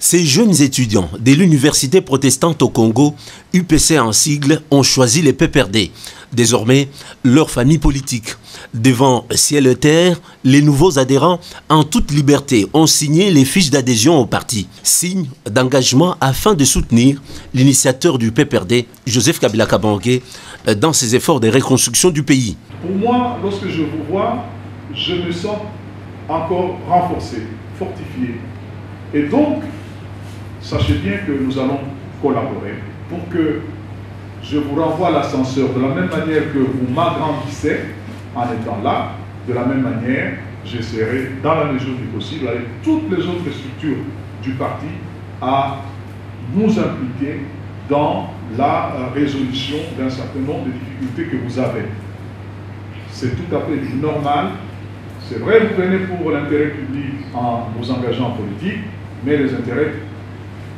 Ces jeunes étudiants de l'Université protestante au Congo, UPC en sigle, ont choisi les PPRD. Désormais, leur famille politique. Devant ciel et terre, les nouveaux adhérents, en toute liberté, ont signé les fiches d'adhésion au parti. Signe d'engagement afin de soutenir l'initiateur du PPRD, Joseph Kabila Kabangé, dans ses efforts de reconstruction du pays. Pour moi, lorsque je vous vois, je me sens encore renforcé, fortifié. Et donc, sachez bien que nous allons collaborer pour que je vous renvoie l'ascenseur de la même manière que vous m'agrandissez en étant là, de la même manière, j'essaierai, dans la mesure du possible, avec toutes les autres structures du parti, à nous impliquer dans la résolution d'un certain nombre de difficultés que vous avez. C'est tout à fait normal. C'est vrai, vous prenez pour l'intérêt public en vous engageant en politique, mais les intérêts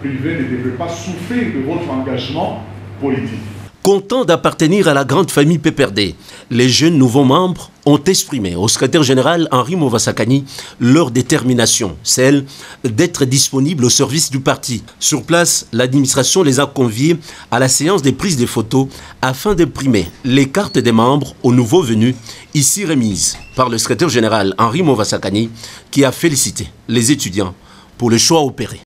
privés ne devraient pas souffrir de votre engagement politique. Content d'appartenir à la grande famille PPRD, les jeunes nouveaux membres ont exprimé au secrétaire général Henri Movasakani leur détermination, celle d'être disponible au service du parti. Sur place, l'administration les a conviés à la séance des prises de photos afin d'imprimer les cartes des membres aux nouveaux venus, ici remises par le secrétaire général Henri Movasakani, qui a félicité les étudiants pour le choix opéré.